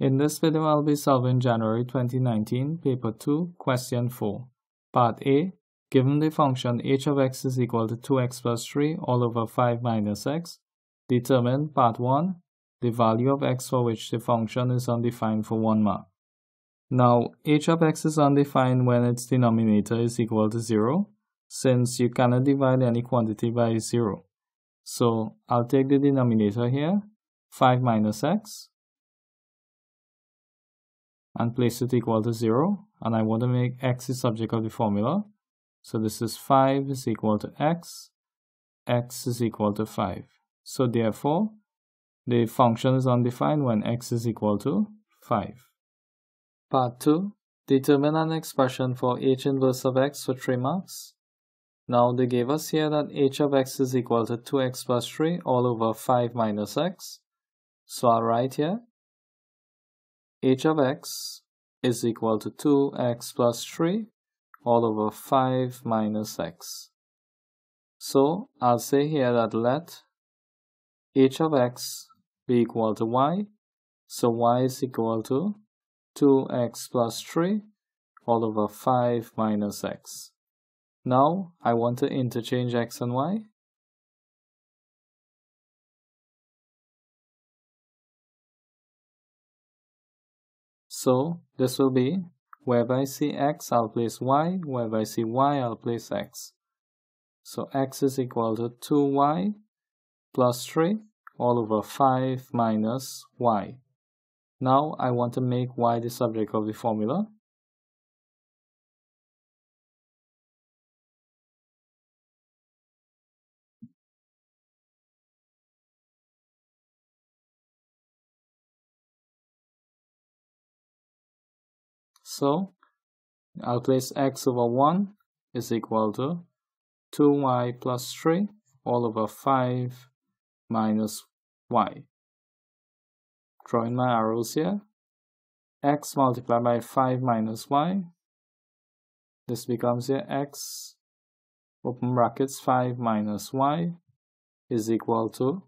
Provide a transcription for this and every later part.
In this video, I'll be solving January 2019, Paper 2, Question 4. Part A, given the function h of x is equal to 2x plus 3 all over 5 minus x, determine Part 1, the value of x for which the function is undefined for 1 mark. Now, h of x is undefined when its denominator is equal to 0, since you cannot divide any quantity by 0. So, I'll take the denominator here, 5 minus x, and place it equal to 0 and I want to make x the subject of the formula. So this is 5 is equal to x x is equal to 5 so therefore the function is undefined when x is equal to 5 part 2 determine an expression for h inverse of x for 3 marks. Now they gave us here that h of x is equal to 2x plus 3 all over 5 minus x. So I'll write here h of x is equal to 2x plus 3 all over 5 minus x. So I'll say here that let h of x be equal to y. So y is equal to 2x plus 3 all over 5 minus x. Now I want to interchange x and y. So this will be wherever I see x, I'll place y. Wherever I see y, I'll place x. So x is equal to 2y plus 3 all over 5 minus y. Now I want to make y the subject of the formula. So I'll place x over 1 is equal to 2y plus 3 all over 5 minus y. Drawing my arrows here. x multiplied by 5 minus y. This becomes here x open brackets 5 minus y is equal to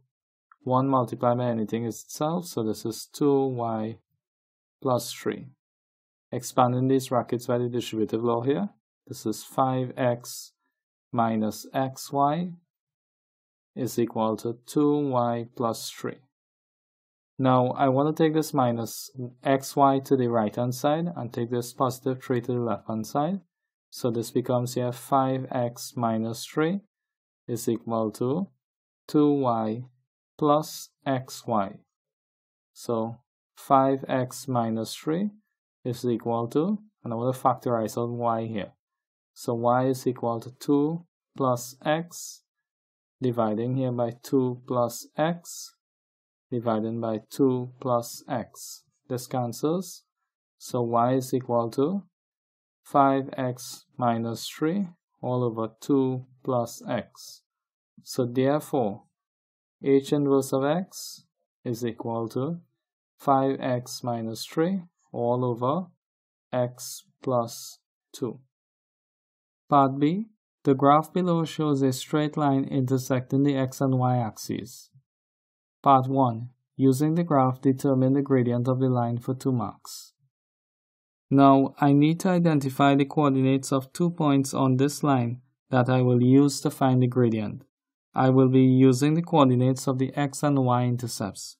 1 multiplied by anything is itself. So this is 2y plus 3 expanding these brackets by the distributive law here. This is 5x minus xy is equal to 2y plus 3. Now I want to take this minus xy to the right hand side and take this positive 3 to the left hand side. So this becomes here 5x minus 3 is equal to 2y plus xy. So 5x minus 3 is equal to, and I want to factorize out y here. So y is equal to 2 plus x, dividing here by 2 plus x, dividing by 2 plus x. This cancels. So y is equal to 5x minus 3 all over 2 plus x. So therefore, h inverse of x is equal to 5x minus 3 all over x plus 2. Part B. The graph below shows a straight line intersecting the x and y axes. Part 1. Using the graph, determine the gradient of the line for 2 marks. Now, I need to identify the coordinates of two points on this line that I will use to find the gradient. I will be using the coordinates of the x and y intercepts.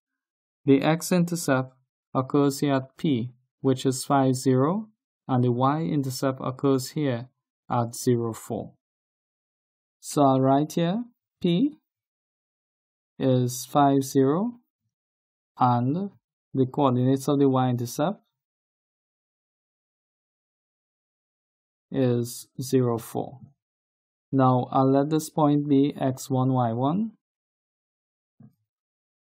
The x-intercept occurs here at P, which is 5, 0, and the y-intercept occurs here at 0, 4. So I'll write here P is 5, 0, and the coordinates of the y-intercept is 0, 4. Now I'll let this point be x1, y1,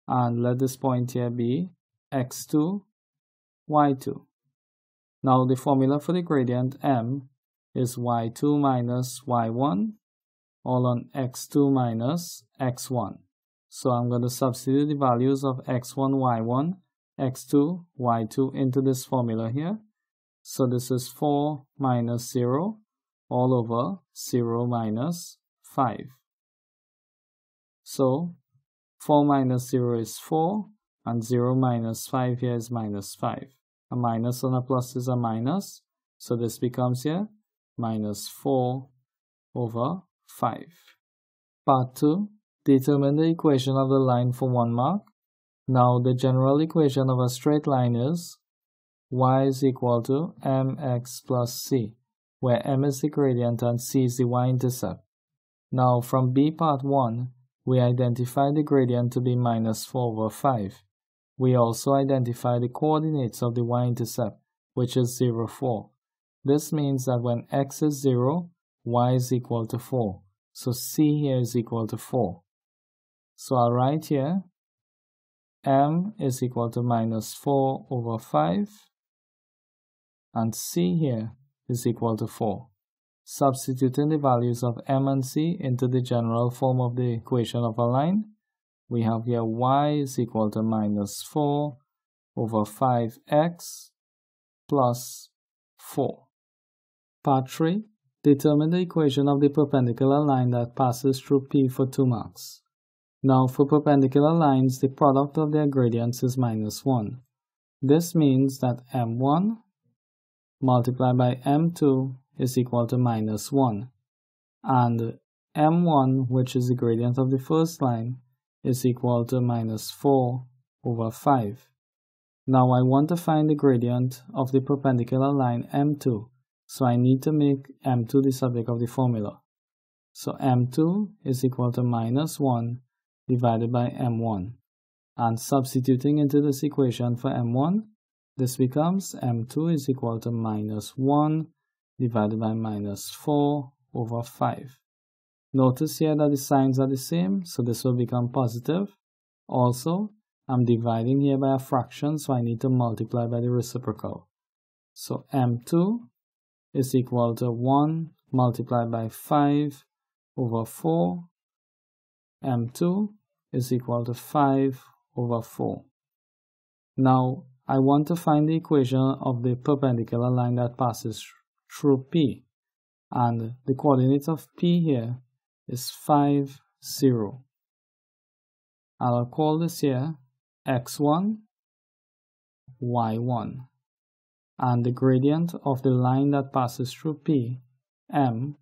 and let this point here be x2, y2. Now the formula for the gradient m is y2 minus y1 all on x2 minus x1. So I'm going to substitute the values of x1, y1, x2, y2 into this formula here. So this is 4 minus 0 all over 0 minus 5. So 4 minus 0 is 4 and 0 minus 5 here is minus 5. A minus and a plus is a minus, so this becomes here minus 4 over 5. Part 2. Determine the equation of the line for 1 mark. Now the general equation of a straight line is y is equal to mx plus c, where m is the gradient and c is the y-intercept. Now from b part 1, we identify the gradient to be minus 4 over 5. We also identify the coordinates of the y-intercept, which is 0, 4. This means that when x is 0, y is equal to 4. So c here is equal to 4. So I'll write here m is equal to minus 4 over 5 and c here is equal to 4. Substituting the values of m and c into the general form of the equation of a line, we have here y is equal to minus 4 over 5x plus 4. Part 3. Determine the equation of the perpendicular line that passes through P for 2 marks. Now for perpendicular lines, the product of their gradients is minus 1. This means that m1 multiplied by m2 is equal to minus 1. And m1, which is the gradient of the first line, is equal to minus 4 over 5. Now I want to find the gradient of the perpendicular line m2, so I need to make m2 the subject of the formula. So m2 is equal to minus 1 divided by m1. And substituting into this equation for m1, this becomes m2 is equal to minus 1 divided by minus 4 over 5. Notice here that the signs are the same, so this will become positive. Also, I'm dividing here by a fraction, so I need to multiply by the reciprocal. So m2 is equal to 1 multiplied by 5 over 4. m2 is equal to 5 over 4. Now, I want to find the equation of the perpendicular line that passes through P. And the coordinates of P here is 5, 0. I'll call this here x1, y1. And the gradient of the line that passes through P, m,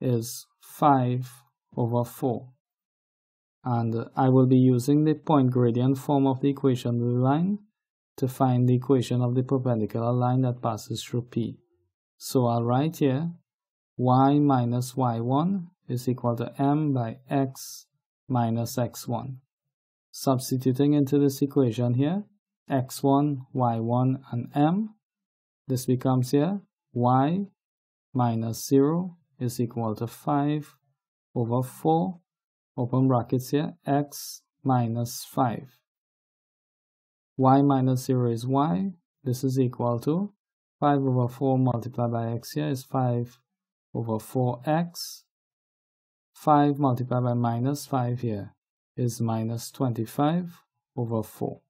is 5 over 4. And I will be using the point gradient form of the equation of the line to find the equation of the perpendicular line that passes through P. So I'll write here y minus y1 is equal to m by x minus x1. Substituting into this equation here, x1, y1, and m, this becomes here y minus 0 is equal to 5 over 4, open brackets here, x minus 5 y minus 0 is y. This is equal to 5 over 4 multiplied by x here is 5 over 4x. 5 multiplied by minus 5 here is minus 25 over 4.